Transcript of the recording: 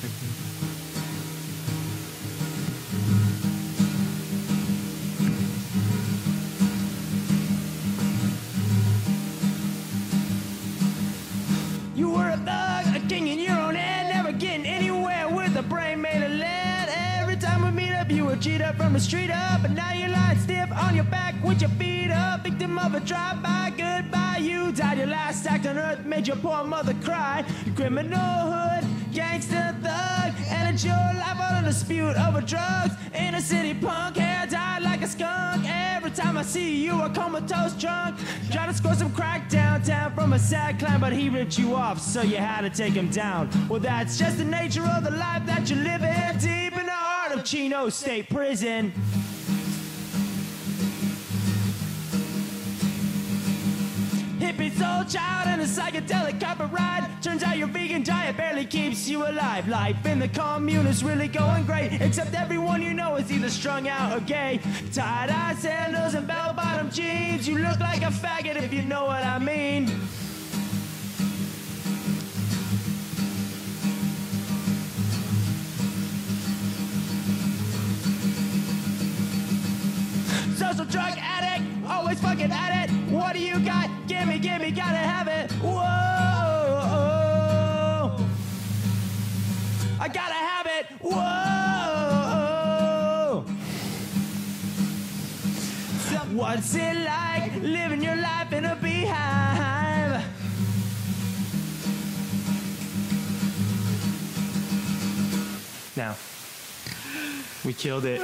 You were a thug, a king in your own head, never getting anywhere with a brain made of lead. Every time we meet up, you were cheat up from the street up, but now you're lying stiff on your back with your feet up, victim of a drive-by. Goodbye, you died. Your last act on earth made your poor mother cry. Criminal hood, gangster thug, and it's your life on a dispute over drugs. Inner city punk, hair dyed like a skunk. Every time I see you, a comatose drunk. Try to score some crack downtown from a sad clown, but he ripped you off, so you had to take him down. Well, that's just the nature of the life that you live in, deep in the heart of Chino State Prison. Hippie soul child and a psychedelic carpet ride. Turns out your vegan diet barely keeps you alive. Life in the commune is really going great, except everyone you know is either strung out or gay. Tie-dye sandals and bell-bottom jeans. You look like a faggot if you know what I mean. Social drug addict, always fucking at Gimme, gimme, gotta have it. Whoa, I gotta have it. Whoa. What's it like living your life in a beehive? Now, we killed it.